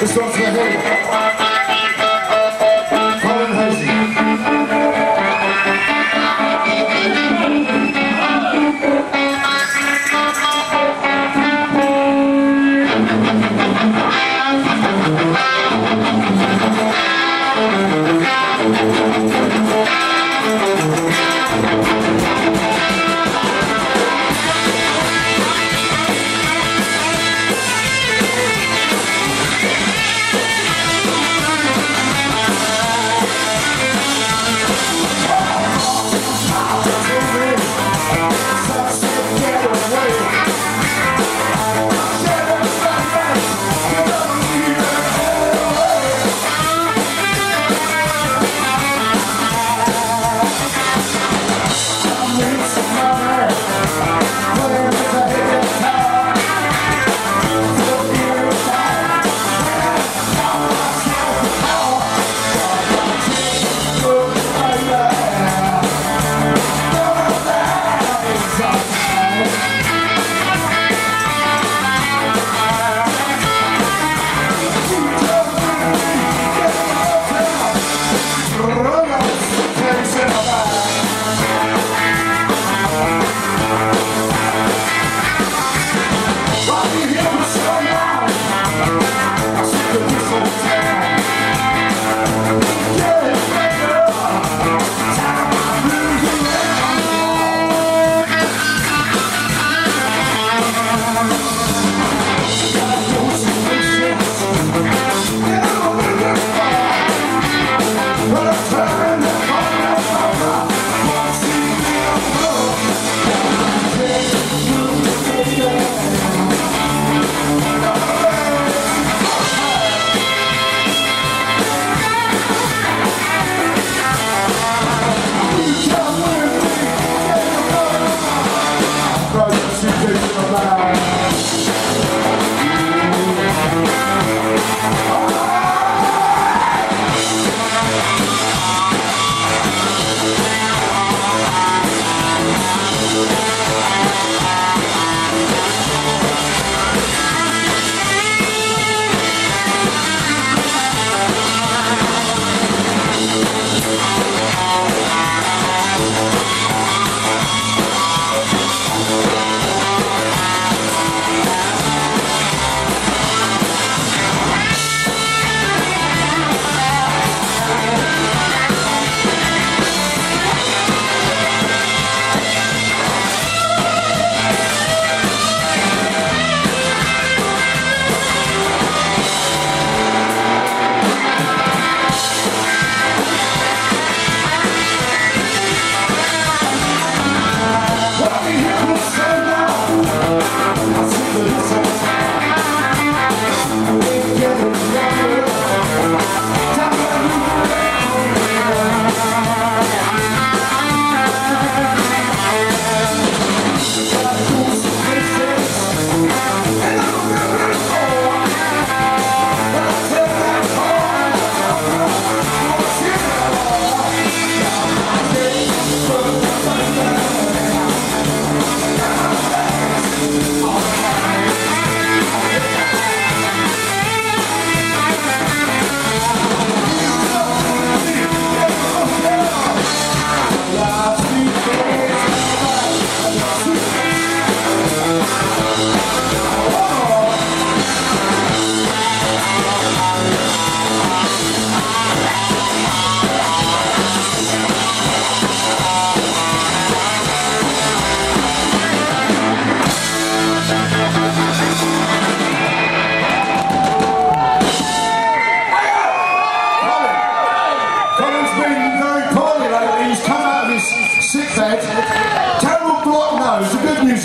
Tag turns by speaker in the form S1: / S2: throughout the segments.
S1: This one's for him. Colin Hazy.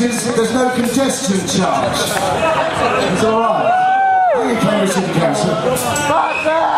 S1: News there's no congestion charge. It's all right. How you Cambridge City Council?